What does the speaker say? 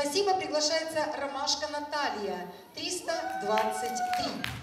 Спасибо, приглашается Ромашка Наталья, 323.